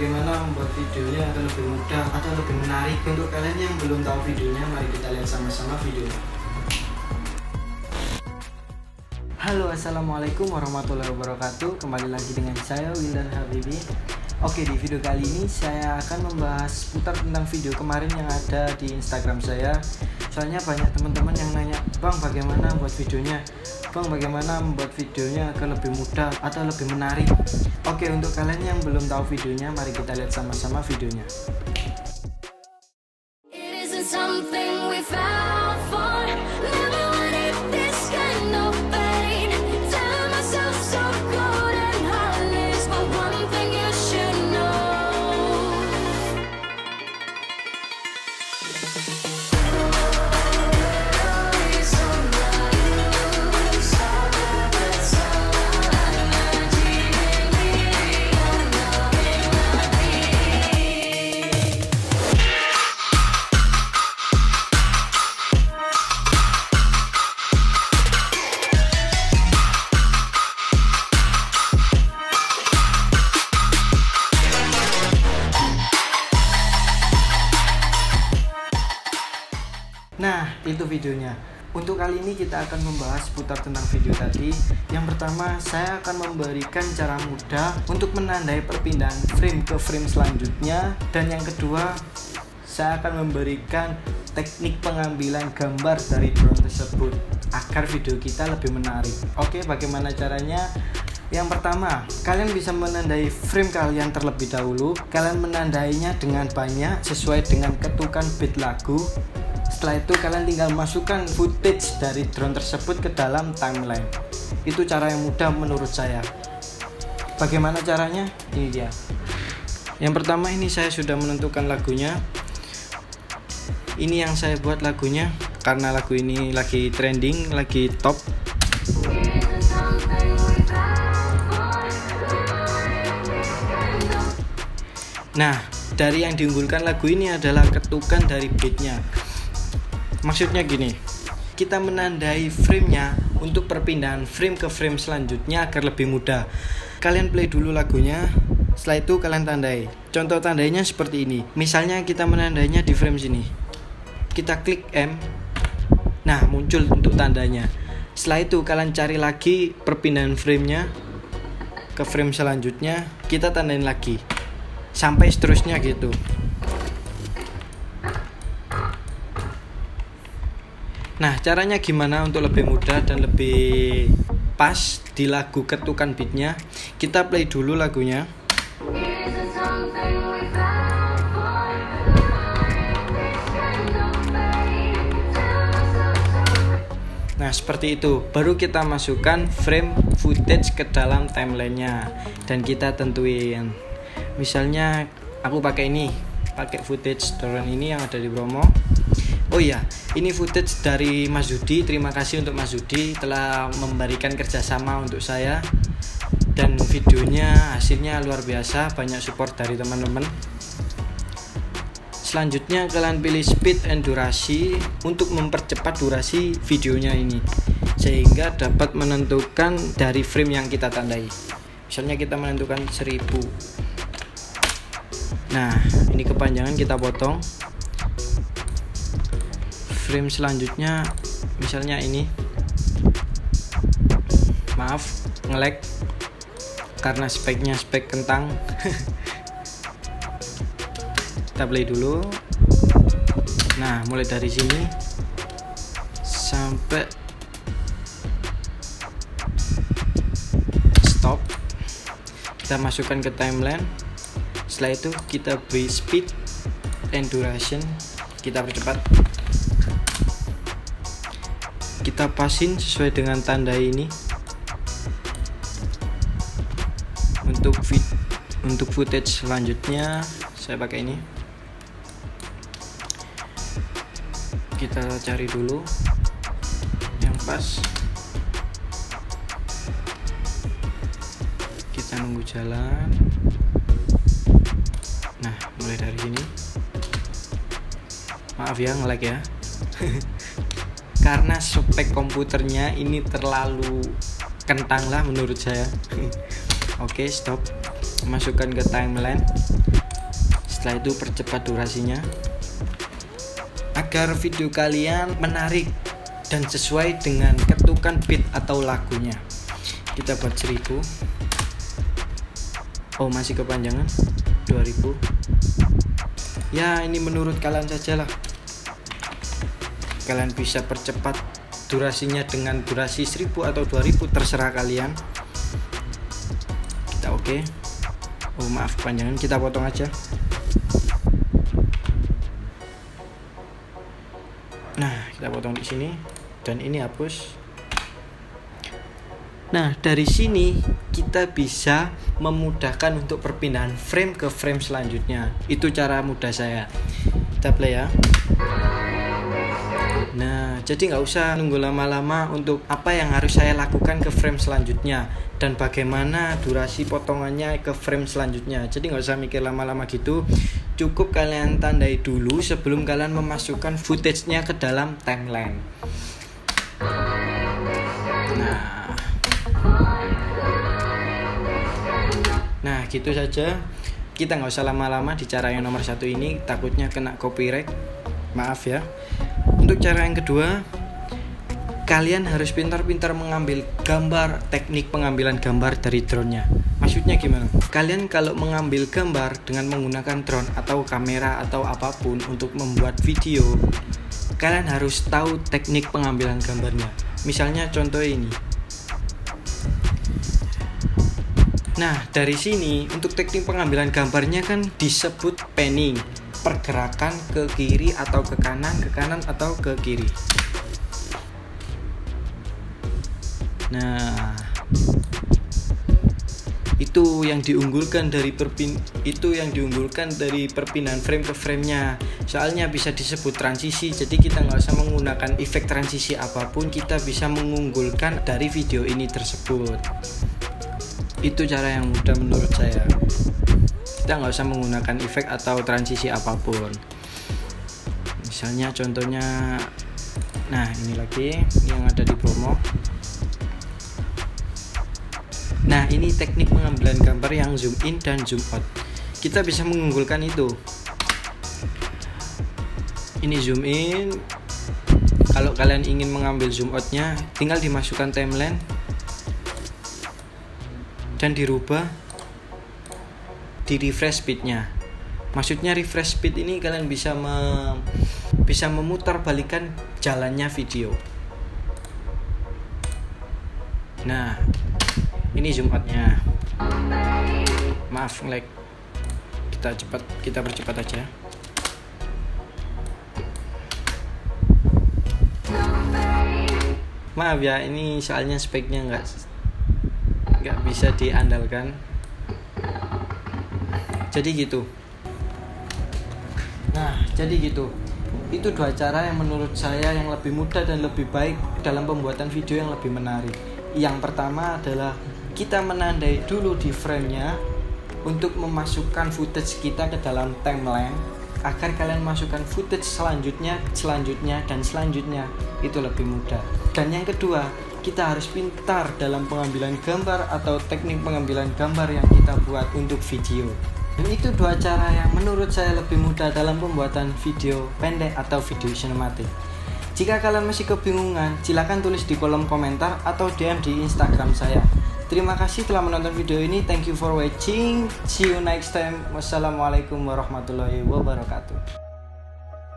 bagaimana membuat videonya agar lebih mudah atau lebih menarik. Untuk kalian yang belum tahu videonya mari kita lihat sama-sama videonya Halo assalamualaikum warahmatullahi wabarakatuh. Kembali lagi dengan saya Wildan Habibi Oke di video kali ini saya akan membahas putar tentang video kemarin yang ada di Instagram saya. Soalnya banyak teman-teman yang nanya Bang bagaimana buat videonya? Bang bagaimana membuat videonya agar lebih mudah atau lebih menarik? Oke untuk kalian yang belum tahu videonya mari kita lihat sama-sama videonya. It itu videonya. Untuk kali ini kita akan membahas putar tentang video tadi. Yang pertama, saya akan memberikan cara mudah untuk menandai perpindahan frame ke frame selanjutnya. Dan yang kedua, saya akan memberikan teknik pengambilan gambar dari drone tersebut agar video kita lebih menarik. Oke, bagaimana caranya? Yang pertama, kalian bisa menandai frame kalian terlebih dahulu. Kalian menandainya dengan banyak sesuai dengan ketukan beat lagu. Setelah itu kalian tinggal masukkan footage dari drone tersebut ke dalam timeline. Itu cara yang mudah menurut saya. Bagaimana caranya? Ini dia. Yang pertama ini saya sudah menentukan lagunya. Ini yang saya buat lagunya karena lagu ini lagi trending, lagi top. Nah, dari yang diunggulkan lagu ini adalah ketukan dari beatnya. Maksudnya gini, kita menandai framenya untuk perpindahan frame ke frame selanjutnya agar lebih mudah. Kalian play dulu lagunya, setelah itu kalian tandai. Contoh tandainya seperti ini. Misalnya kita menandainya di frame sini. Kita klik M. Nah, muncul untuk tandanya. Setelah itu kalian cari lagi perpindahan framenya ke frame selanjutnya, kita tandain lagi sampai seterusnya gitu. Nah, caranya gimana untuk lebih mudah dan lebih pas di lagu ketukan beatnya? Kita play dulu lagunya. Nah, seperti itu. Baru kita masukkan frame footage ke dalam timelinenya dan kita tentuin. Misalnya aku pakai ini, pakai footage drone ini yang ada di promo. Oh iya, ini footage dari Mas Yudi. Terima kasih untuk Mas Yudi telah memberikan kerjasama untuk saya dan videonya hasilnya luar biasa, banyak support dari teman-teman. Selanjutnya kalian pilih speed and durasi untuk mempercepat durasi videonya ini sehingga dapat menentukan dari frame yang kita tandai. Misalnya kita menentukan 1000. Nah, ini kepanjangan kita potong. Frame selanjutnya misalnya ini. Maaf, nge-lag. Karena speknya spek kentang. kita play dulu. Nah mulai dari sini. Sampai stop. Kita masukkan ke timeline. Setelah itu kita beri speed and duration. Kita percepat kita pasin sesuai dengan tanda ini. Untuk vid untuk footage selanjutnya saya pakai ini. Kita cari dulu. Yang pas. Kita nunggu jalan. Nah mulai dari sini. Maaf ya nge-lag ya karena spek komputernya ini terlalu kentang lah menurut saya. Oke stop. Masukkan ke timeline. Setelah itu percepat durasinya. Agar video kalian menarik dan sesuai dengan ketukan beat atau lagunya. Kita buat 1000 oh masih kepanjangan? 2000 ya ini menurut kalian saja lah kalian bisa percepat durasinya dengan durasi 1000 atau 2000 terserah kalian kita oke okay. oh maaf kepanjangan kita potong aja nah kita potong di sini dan ini hapus Nah, dari sini kita bisa memudahkan untuk perpindahan frame ke frame selanjutnya. Itu cara mudah saya. Kita play ya. Nah, jadi nggak usah nunggu lama-lama untuk apa yang harus saya lakukan ke frame selanjutnya dan bagaimana durasi potongannya ke frame selanjutnya. Jadi nggak usah mikir lama-lama gitu. Cukup kalian tandai dulu sebelum kalian memasukkan footage-nya ke dalam timeline. Nah, Nah gitu saja Kita nggak usah lama-lama di cara yang nomor satu ini Takutnya kena copyright Maaf ya Untuk cara yang kedua Kalian harus pintar-pintar mengambil gambar Teknik pengambilan gambar dari drone-nya. Maksudnya gimana? Kalian kalau mengambil gambar dengan menggunakan drone Atau kamera atau apa pun Untuk membuat video Kalian harus tahu teknik pengambilan gambarnya. Misalnya contoh ini. Nah, dari sini untuk teknik pengambilan gambarnya kan disebut panning, pergerakan ke kiri atau ke kanan, ke kanan atau ke kiri. Nah, itu yang diunggulkan dari perpin itu yang diunggulkan dari perpindahan frame ke framenya. Soalnya bisa disebut transisi jadi kita nggak usah menggunakan efek transisi apa pun kita bisa mengunggulkan dari video ini tersebut. Itu cara yang mudah menurut saya kita nggak usah menggunakan efek atau transisi apa pun. Misalnya contohnya nah ini lagi yang ada di promo. Nah ini teknik pengambilan gambar yang zoom in dan zoom out. Kita bisa mengunggulkan itu. Ini zoom in. Kalau kalian ingin mengambil zoom outnya tinggal dimasukkan timeline dan dirubah di refresh speednya. Maksudnya refresh speed ini kalian bisa me, bisa memutar balikan jalannya video. Nah ini zoom outnya maaf like kita cepat kita percepat aja. Maaf ya ini soalnya speknya enggak nggak bisa diandalkan jadi gitu nah jadi gitu itu dua cara yang menurut saya yang lebih mudah dan lebih baik dalam pembuatan video yang lebih menarik yang pertama adalah kita menandai dulu di framenya untuk memasukkan footage kita ke dalam timeline agar kalian masukkan footage selanjutnya, selanjutnya, dan selanjutnya itu lebih mudah. Dan yang kedua, kita harus pintar dalam pengambilan gambar atau teknik pengambilan gambar yang kita buat untuk video. Dan itu dua cara yang menurut saya lebih mudah dalam pembuatan video pendek atau video sinematik. Jika kalian masih kebingungan, silahkan tulis di kolom komentar atau DM di Instagram saya. Terima kasih telah menonton video ini. Thank you for watching. See you next time. Wassalamualaikum warahmatullahi wabarakatuh.